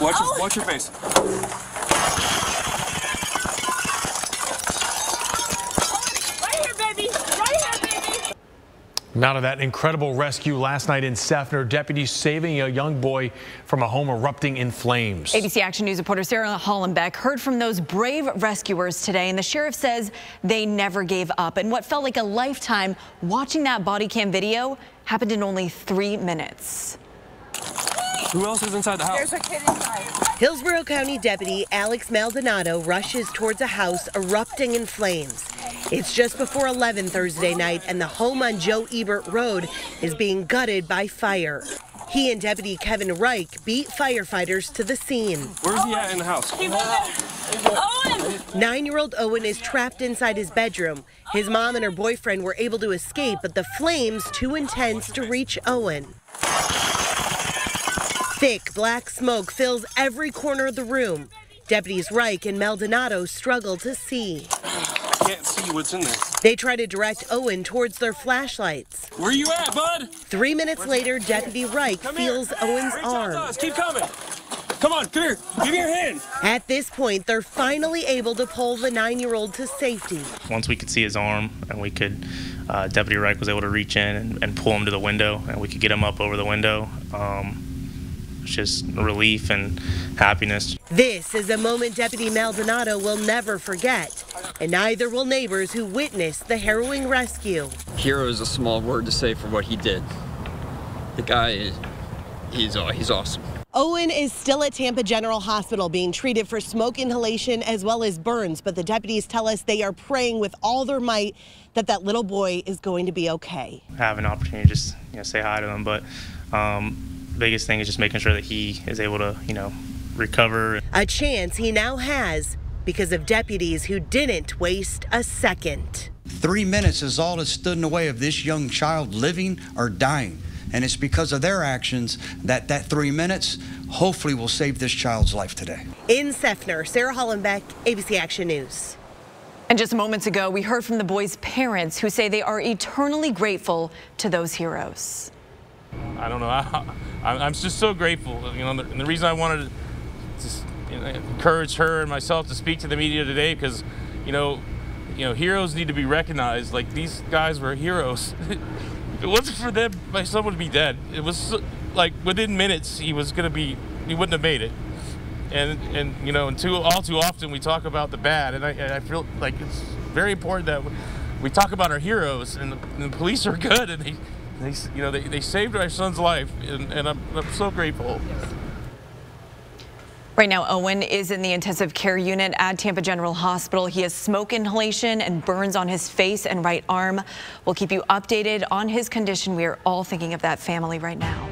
Watch, your, oh. watch your face. Right here, baby. Right. Now to that incredible rescue last night in Seffner. Deputies saving a young boy from a home erupting in flames. ABC Action News reporter Sarah Hollenbeck heard from those brave rescuers today, and the sheriff says they never gave up. And what felt like a lifetime watching that body cam video happened in only three minutes. Who else is inside the house? There's a kid inside. Hillsborough County Deputy Alex Maldonado rushes towards a house erupting in flames. It's just before 11 Thursday night, and the home on Joe Ebert Road is being gutted by fire. He and Deputy Kevin Reich beat firefighters to the scene. Where's he at in the house? Owen! Nine year old Owen is trapped inside his bedroom. His mom and her boyfriend were able to escape, but the flames too intense to reach Owen. Thick black smoke fills every corner of the room. Deputies Reich and Maldonado struggle to see. Can't see what's in there. They try to direct Owen towards their flashlights. Where are you at, bud? Three minutes later, Deputy Reich Come feels here. Owen's Reach out to arm. us. Keep coming. Come on, come here. Give me your hand. At this point, they're finally able to pull the nine year old to safety. Once we could see his arm and we could, uh, Deputy Reich was able to reach in and, and pull him to the window and we could get him up over the window. Um, it's just relief and happiness. This is a moment Deputy Maldonado will never forget, and neither will neighbors who witnessed the harrowing rescue. hero is a small word to say for what he did. The guy is, he's, aw- he's awesome. Owen is still at Tampa General Hospital being treated for smoke inhalation as well as burns, but the deputies tell us they are praying with all their might that that little boy is going to be okay. Have an opportunity to just you know, say hi to him, but um, biggest thing is just making sure that he is able to you know recover. A chance he now has because of deputies who didn't waste a second. Three minutes is all that stood in the way of this young child living or dying. And it's because of their actions that that three minutes hopefully will save this child's life today. In Seffner, Sarah Hollenbeck, ABC Action News. And just moments ago, we heard from the boys' parents who say they are eternally grateful to those heroes. I don't know. I, I'm I'm just so grateful. You know, and the reason I wanted to you know, encourage her and myself to speak to the media today because, you know, you know, heroes need to be recognized. Like these guys were heroes. if it wasn't for them, my son would be dead. It was like within minutes he was gonna be. He wouldn't have made it. And and you know, and too all too often we talk about the bad, and I and I feel like it's very important that we talk about our heroes, and the, and the police are good, and they. They, you know, they, they saved our son's life, and, and I'm, I'm so grateful. Right now, Owen is in the intensive care unit at Tampa General Hospital. He has smoke inhalation and burns on his face and right arm. We'll keep you updated on his condition. We are all thinking of that family right now.